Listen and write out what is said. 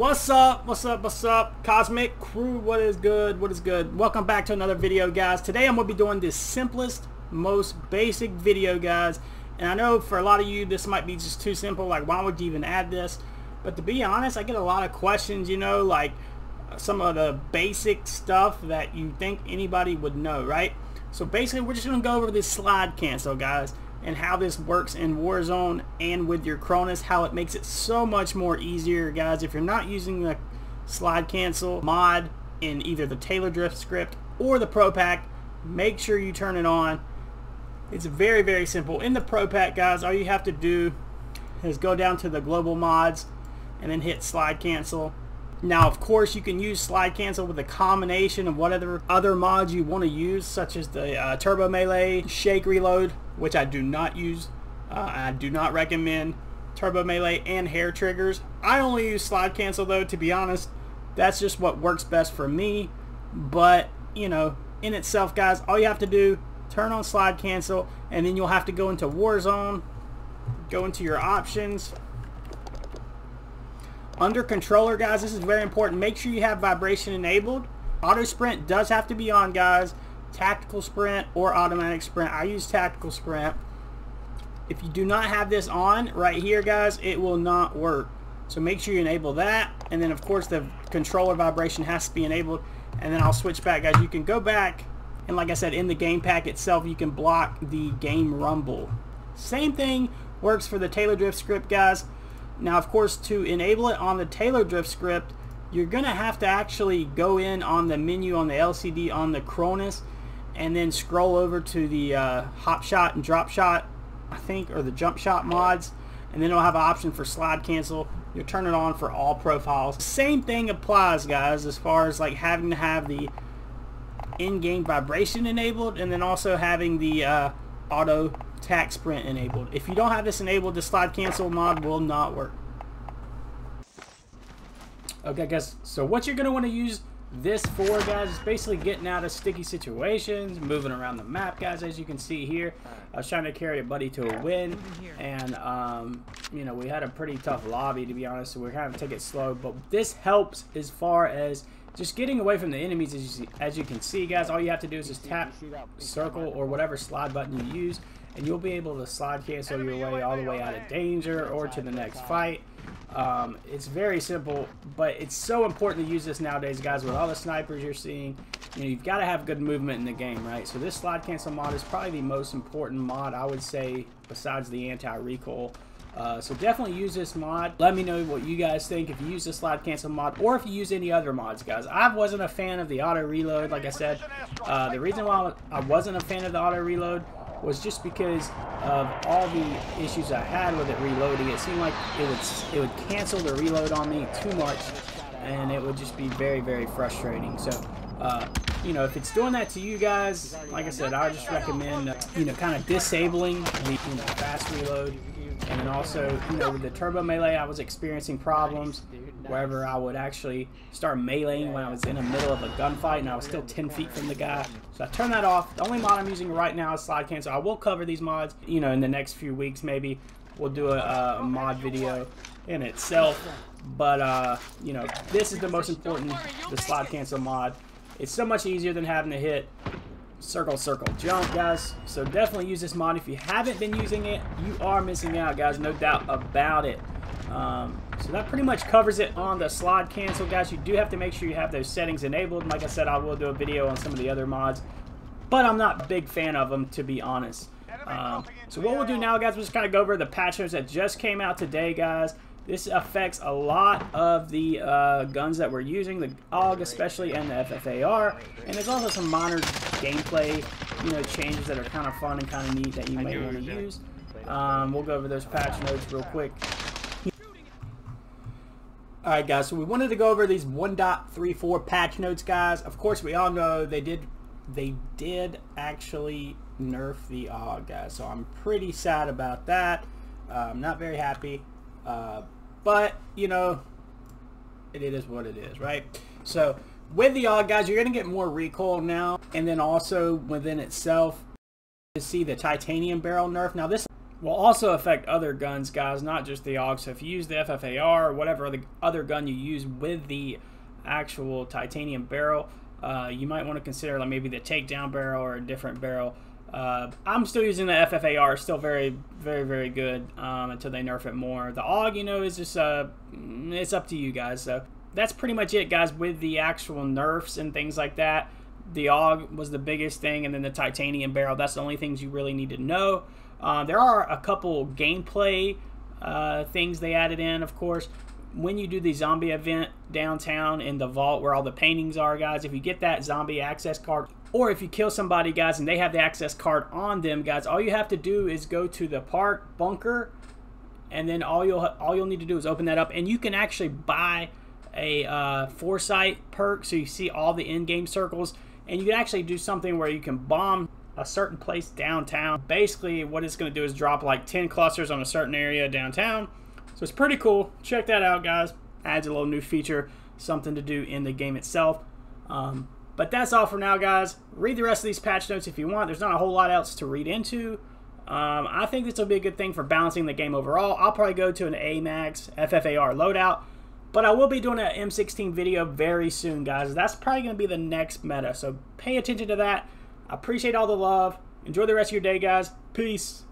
What's up? What's up? What's up? Cosmic Crew, what is good? What is good? Welcome back to another video, guys. Today I'm going to be doing the simplest, most basic video, guys. And I know for a lot of you this might be just too simple, like why would you even add this? But to be honest, I get a lot of questions, you know, like some of the basic stuff that you think anybody would know, right? So basically we're just going to go over this slide cancel, guys and how this works in Warzone and with your Cronus, how it makes it so much more easier, guys. If you're not using the slide cancel mod in either the Taylor Drift script or the Pro Pack, make sure you turn it on. It's very, very simple. In the Pro Pack, guys, all you have to do is go down to the global mods and then hit slide cancel now, of course, you can use slide cancel with a combination of whatever other mods you want to use, such as the uh, Turbo Melee, Shake Reload, which I do not use. Uh, I do not recommend Turbo Melee and hair triggers. I only use slide cancel though, to be honest. That's just what works best for me. But, you know, in itself, guys, all you have to do, turn on slide cancel, and then you'll have to go into Warzone, go into your options, under controller, guys, this is very important. Make sure you have vibration enabled. Auto sprint does have to be on, guys. Tactical sprint or automatic sprint. I use tactical sprint. If you do not have this on right here, guys, it will not work. So make sure you enable that. And then, of course, the controller vibration has to be enabled. And then I'll switch back, guys. You can go back. And like I said, in the game pack itself, you can block the game rumble. Same thing works for the Taylor Drift script, guys. Now, of course, to enable it on the Taylor Drift script, you're going to have to actually go in on the menu on the LCD on the Cronus and then scroll over to the uh, hop shot and drop shot, I think, or the jump shot mods. And then it'll have an option for slide cancel. You'll turn it on for all profiles. Same thing applies, guys, as far as like having to have the in-game vibration enabled and then also having the uh, auto tac sprint enabled. If you don't have this enabled, the slide cancel mod will not work. Okay guys, so what you're going to want to use this for guys is basically getting out of sticky situations, moving around the map guys as you can see here. I was trying to carry a buddy to a win and um, you know we had a pretty tough lobby to be honest so we're kind of take it slow but this helps as far as just getting away from the enemies as you, see, as you can see guys all you have to do is just tap circle or whatever slide button you use and you'll be able to slide cancel your way all the way out of danger or to the next fight um, it's very simple but it's so important to use this nowadays guys with all the snipers you're seeing you know you've got to have good movement in the game right so this slide cancel mod is probably the most important mod I would say besides the anti-recoil uh, so definitely use this mod. Let me know what you guys think if you use the slide cancel mod or if you use any other mods, guys. I wasn't a fan of the auto reload, like I said. Uh, the reason why I wasn't a fan of the auto reload was just because of all the issues I had with it reloading. It seemed like it would it would cancel the reload on me too much, and it would just be very very frustrating. So. Uh, you know, if it's doing that to you guys, like I said, I would just recommend, uh, you know, kind of disabling the you know, fast reload and then also, you know, with the Turbo Melee, I was experiencing problems wherever I would actually start meleeing when I was in the middle of a gunfight and I was still 10 feet from the guy. So I turned that off. The only mod I'm using right now is Slide Cancel. I will cover these mods, you know, in the next few weeks maybe. We'll do a, a mod video in itself. But, uh, you know, this is the most important, the Slide Cancel mod. It's so much easier than having to hit circle, circle, jump, guys. So definitely use this mod. If you haven't been using it, you are missing out, guys. No doubt about it. Um, so that pretty much covers it on the slide cancel, guys. You do have to make sure you have those settings enabled. Like I said, I will do a video on some of the other mods. But I'm not a big fan of them, to be honest. Um, so what we'll do now, guys, we'll just kind of go over the patch notes that just came out today, guys. This affects a lot of the uh, guns that we're using, the AUG especially, and the FFAR. And there's also some minor gameplay, you know, changes that are kind of fun and kind of neat that you might want to use. Um, we'll go over those patch notes real quick. Alright guys, so we wanted to go over these 1.34 patch notes guys. Of course we all know they did they did actually nerf the AUG guys. So I'm pretty sad about that. Uh, I'm not very happy. Uh, but, you know, it is what it is, right? So, with the AUG, guys, you're going to get more recoil now. And then also, within itself, to see the titanium barrel nerf. Now, this will also affect other guns, guys, not just the AUG. So if you use the FFAR or whatever other, other gun you use with the actual titanium barrel, uh, you might want to consider like maybe the takedown barrel or a different barrel. Uh, I'm still using the FFAR, still very, very, very good um, until they nerf it more. The AUG, you know, is just uh, it's up to you guys. So that's pretty much it, guys, with the actual nerfs and things like that. The AUG was the biggest thing, and then the titanium barrel. That's the only things you really need to know. Uh, there are a couple gameplay uh, things they added in, of course. When you do the zombie event downtown in the vault where all the paintings are, guys, if you get that zombie access card, or if you kill somebody, guys, and they have the access card on them, guys, all you have to do is go to the park bunker, and then all you'll all you'll need to do is open that up, and you can actually buy a uh, foresight perk, so you see all the in-game circles, and you can actually do something where you can bomb a certain place downtown. Basically, what it's going to do is drop like 10 clusters on a certain area downtown. So it's pretty cool. Check that out, guys. Adds a little new feature, something to do in the game itself. Um, but that's all for now, guys. Read the rest of these patch notes if you want. There's not a whole lot else to read into. Um, I think this will be a good thing for balancing the game overall. I'll probably go to an AMAX FFAR loadout. But I will be doing an M16 video very soon, guys. That's probably going to be the next meta. So pay attention to that. I appreciate all the love. Enjoy the rest of your day, guys. Peace.